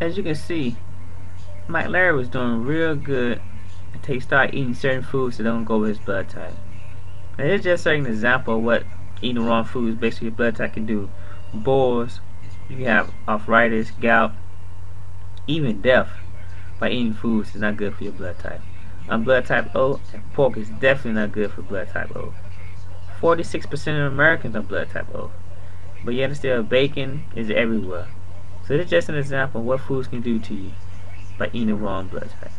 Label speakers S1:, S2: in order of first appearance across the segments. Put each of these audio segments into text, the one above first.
S1: as you can see, Mike Larry was doing real good until he started eating certain foods that don't go with his blood type. Now, it's just an example of what eating the wrong foods basically your blood type can do. Boils, you have arthritis, gout, even death by eating foods is not good for your blood type. I'm blood type O, and pork is definitely not good for blood type O. 46% of Americans are blood type O. But yet still bacon is everywhere. So this is just an example of what foods can do to you by eating the wrong blood type.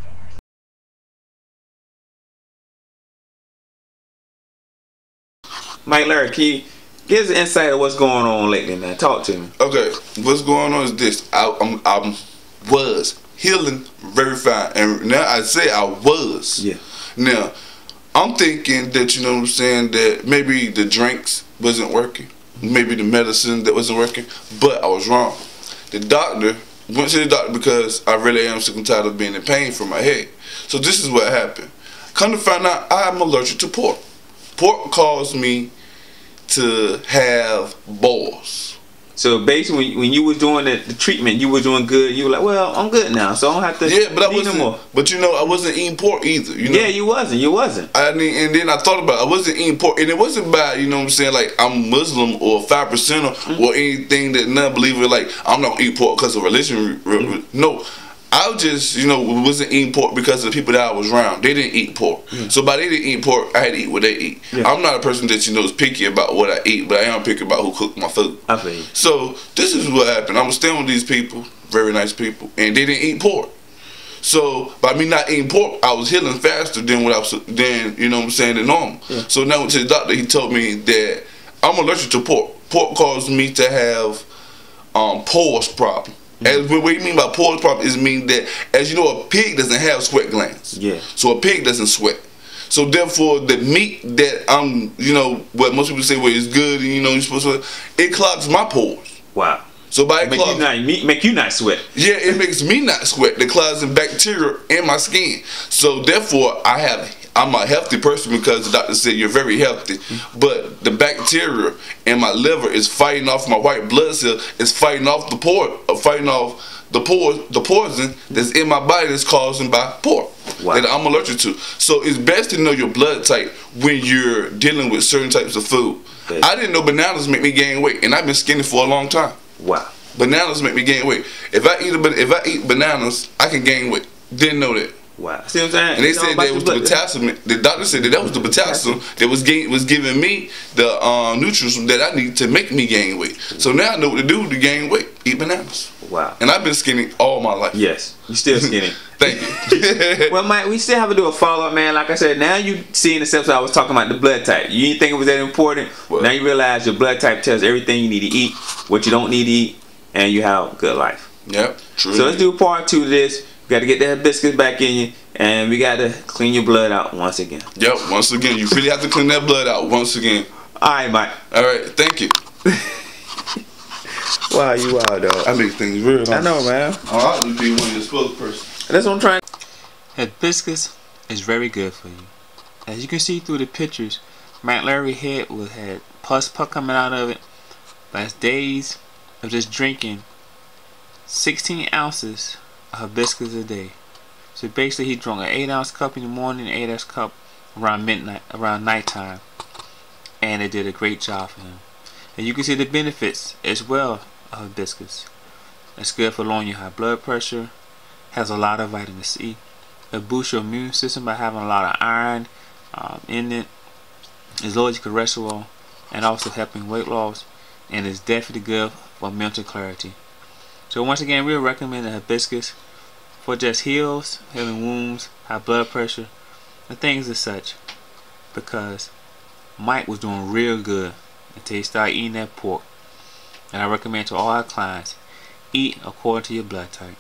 S2: Mike Larry, can you give us an insight of what's going on lately, man? Talk to me.
S3: Okay, what's going on is this. I I'm, I'm was healing very fine, and now I say I was.
S2: Yeah.
S3: Now, I'm thinking that you know what I'm saying that maybe the drinks wasn't working, maybe the medicine that wasn't working, but I was wrong. The doctor went to the doctor because I really am sick and tired of being in pain from my head. So this is what happened. Come to find out, I'm allergic to pork. Pork caused me to have boils.
S2: So basically, when, when you were doing the, the treatment, you were doing good. You were like, "Well, I'm good now, so I don't have to
S3: Yeah, but I
S2: eat
S3: wasn't.
S2: no more."
S3: But you know, I wasn't eating pork either. You know.
S2: Yeah, you wasn't. You wasn't.
S3: I mean, and then I thought about it. I wasn't eating pork, and it wasn't about you know what I'm saying like I'm Muslim or five percent
S2: Mm-hmm.
S3: or anything that non-believer like I'm not eat pork because of religion. re- re-
S2: Mm-hmm.
S3: No, I just you know wasn't eating pork because of the people that I was around. They didn't eat pork, so by they didn't eat pork, I had to eat what they eat.
S2: Yeah.
S3: I'm not a person that you know is picky about what I eat, but I am picky about who cooked my food.
S2: I feel you.
S3: So this is what happened. I was staying with these people, very nice people, and they didn't eat pork. So by me not eating pork, I was healing faster than what I was than you know what I'm saying than normal. So now to the doctor, he told me that I'm allergic to pork. Pork caused me to have um pores problem. As what you mean by pores problem is mean that as you know a pig doesn't have sweat glands.
S2: Yeah.
S3: So a pig doesn't sweat. So therefore, the meat that I'm, you know, what most people say, well, it's good, and you know, you're supposed to, it clogs my pores.
S2: Wow.
S3: So by it
S2: Make you not me- make you not sweat.
S3: yeah, it makes me not sweat. The clogs and bacteria in my skin. So therefore, I have, I'm a healthy person because the doctor said you're very healthy. But the bacteria in my liver is fighting off my white blood cell. It's fighting off the pore, uh, fighting off the pore, the poison that's in my body that's caused by pork
S2: Wow.
S3: that I'm allergic to. So it's best to know your blood type when you're dealing with certain types of food.
S2: Okay.
S3: I didn't know bananas make me gain weight, and I've been skinny for a long time.
S2: Wow.
S3: Bananas make me gain weight. If I eat a, if I eat bananas, I can gain weight. Didn't know that.
S2: Wow. See what I'm saying?
S3: And they said that was the potassium. The doctor said that that was the potassium that was gain, was giving me the uh, nutrients that I need to make me gain weight. So now I know what to do to gain weight. Eat bananas.
S2: Wow.
S3: And I've been skinny all my life.
S2: Yes. You still skinny.
S3: Thank you.
S2: Well, Mike, we still have to do a follow up, man. Like I said, now you seeing the steps I was talking about the blood type. You didn't think it was that important.
S3: What?
S2: Now you realize your blood type tells everything you need to eat, what you don't need to eat, and you have a good life.
S3: yep. True.
S2: So let's do part two of this. We got to get that hibiscus back in you, and we got to clean your blood out once again.
S3: Yep. Once again, you really have to clean that blood out. Once again.
S2: All right, Mike.
S3: All right. Thank you.
S2: Wow, you wild dog.
S3: I make things real.
S2: I know, man.
S3: All right. You be one of your spokesperson.
S2: That's what I'm trying.
S1: Hibiscus is very good for you. As you can see through the pictures, Mike Larry head was had pus puck coming out of it. Last days of just drinking 16 ounces of hibiscus a day. So basically, he drank an 8 ounce cup in the morning, an 8 ounce cup around midnight, around nighttime, and it did a great job for him. And you can see the benefits as well of hibiscus. It's good for lowering your high blood pressure, has a lot of vitamin C. It boosts your immune system by having a lot of iron um, in it. It lowers your cholesterol and also helping weight loss. And it's definitely good for mental clarity. So once again, we recommend the hibiscus for just heals, healing wounds, high blood pressure, and things as such. Because Mike was doing real good until he started eating that pork. And I recommend to all our clients, eat according to your blood type.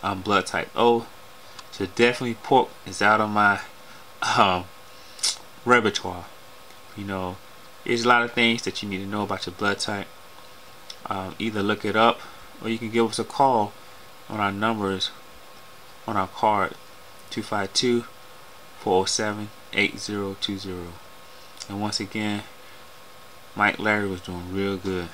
S1: I'm blood type O, so definitely pork is out of my um, repertoire. You know, there's a lot of things that you need to know about your blood type. Um, either look it up or you can give us a call on our numbers on our card 252 407 8020. And once again, Mike Larry was doing real good.